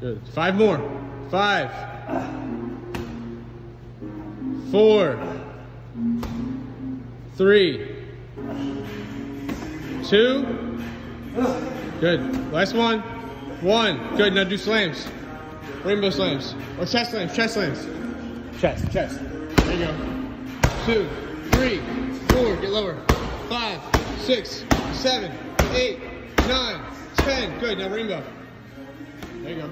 Good. Five more. Five. Four. Three. Two. Good. Last one. One. Good. Now do slams. Rainbow slams. Or chest slams. Chest slams. Chest. Chest. There you go. Two. Three. Four. Get lower. Five. Six. Seven. Eight. Nine. Ten. Good. Now rainbow. There you go.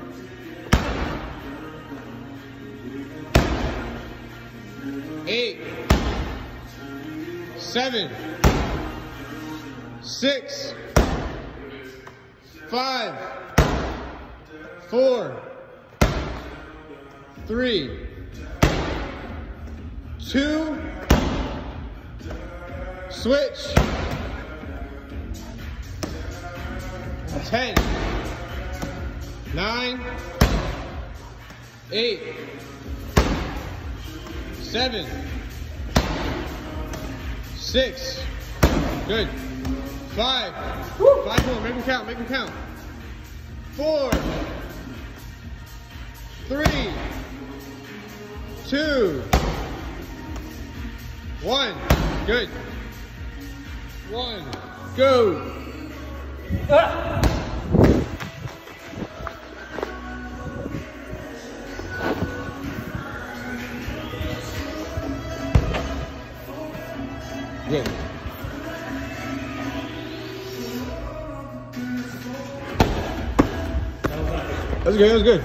Eight. Seven. Six. Five. Four. Three. Two. Switch. Ten. Nine. Eight. Seven. Six. Good. Five. Five more. Make them count. Make them count. Four. Three. Two. One. Good. One. Go. Good. That was good. That was good.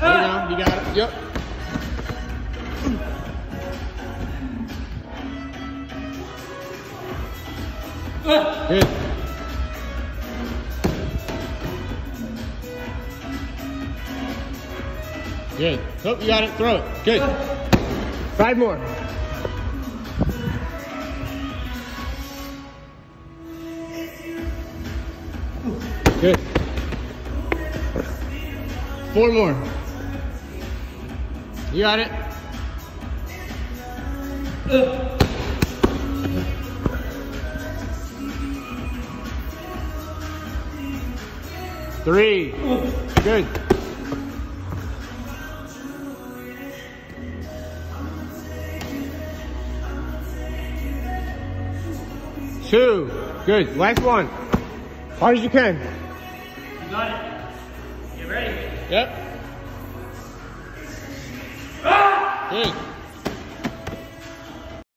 Go. You got it. Yep. Good. Good. Oh, you got it. Throw it. Good. Five more. Good. Four more. You got it. Three. Good. Two. Good. Last one. Hard as you can. You got it. Get ready. Yep. Ah! Good.